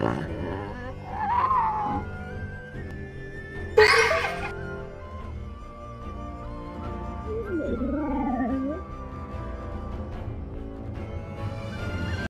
Uh,